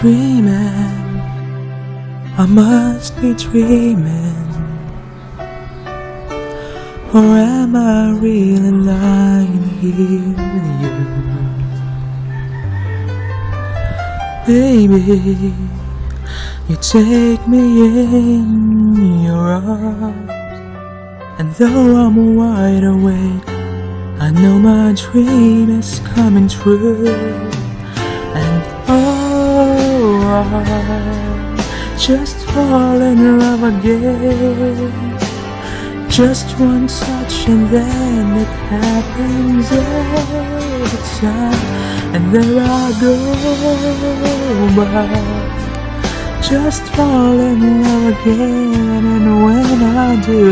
dreaming. I must be dreaming. Or am I really lying here with you? Baby, you take me in your arms. And though I'm wide awake, I know my dream is coming true. Oh, just fall in love again. Just one touch and then it happens oh, every time. And there I go back. Just fall in love again, and when I do,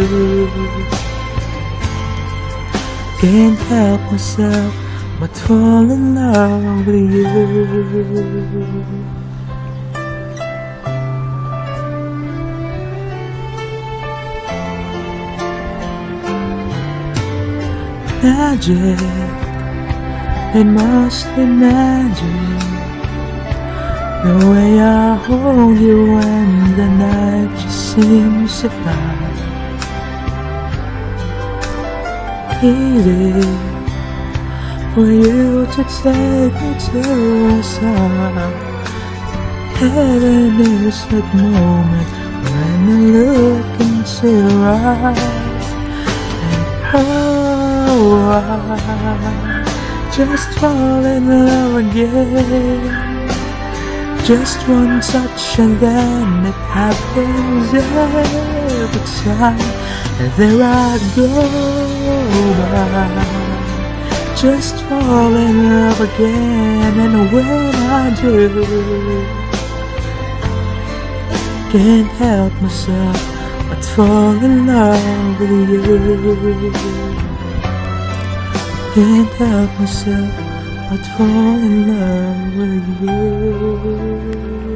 can't help myself but fall in love with you. Magic, it must be magic. The way I hold you when the night just seems to fly. Easy for you to take me to a side. Heaven is that moment when I look into your eyes. And oh, I just fall in love again. Just one touch and then it happens every time. And there I go back. Just fall in love again. And when I do, can't help myself but fall in love with you can't help myself but fall in love with you.